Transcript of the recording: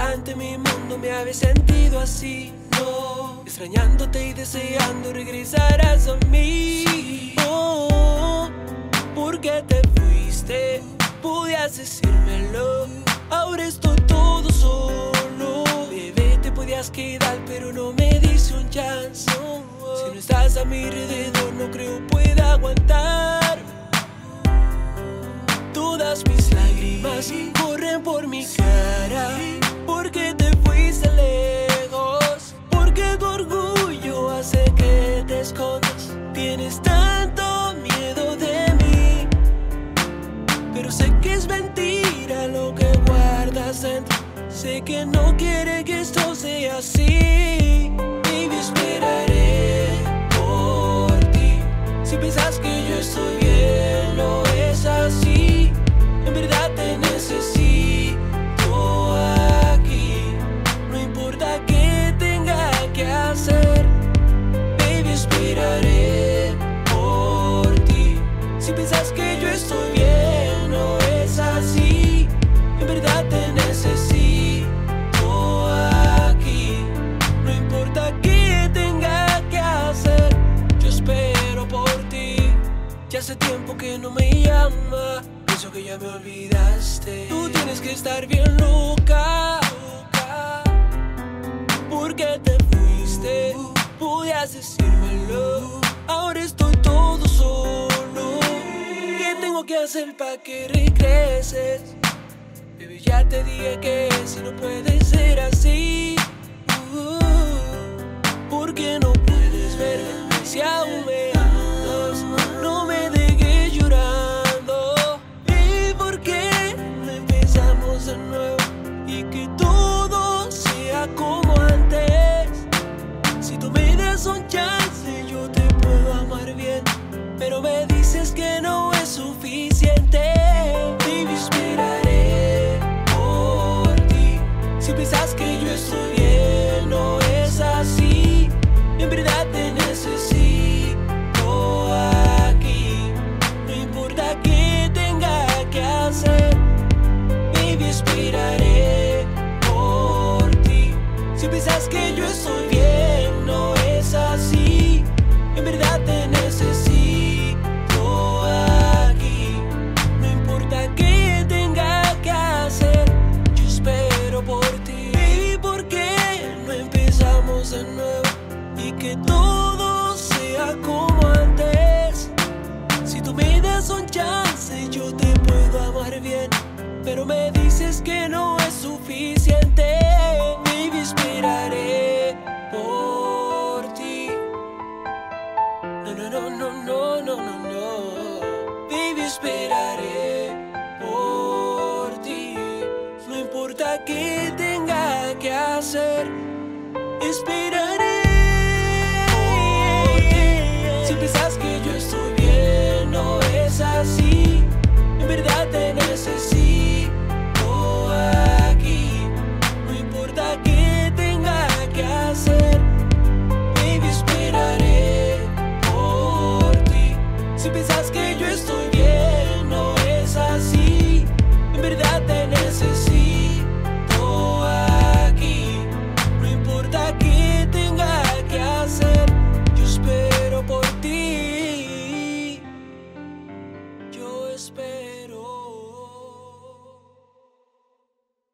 ante mi mundo me había sentido así. No, extrañándote y deseando regresarás a mí. Oh, ¿por qué te fuiste? Podías decírmelo. Ahora estoy todo solo. Bebé, te podías quedar, pero no me dice un chance. Si no estás a mi alrededor, no creo pueda aguantar. Todas mis lágrimas corren por mi cara. Que no quiere que esto sea así. Baby, esperaré por ti. Si piensas que yo estoy tiempo que no me llama, pienso que ya me olvidaste. Tú tienes que estar bien loca. Porque te fuiste, podías decírmelo. Ahora estoy todo solo. ¿Qué tengo que hacer para que regreses? Baby, ya te dije que si no puede ser así. De nuevo? Y que todo sea como antes. Si tú me das un chance, yo te puedo amar bien. Pero me dices que no es suficiente. Baby, esperaré por ti. Si piensas que todo sea como antes. Si tú me das un chance, yo te puedo amar bien. Pero me dices que no es suficiente. Baby, esperaré por ti. No, no, no, no, no, no, no, no. Baby, esperaré por ti. No importa qué tenga que hacer, esperaré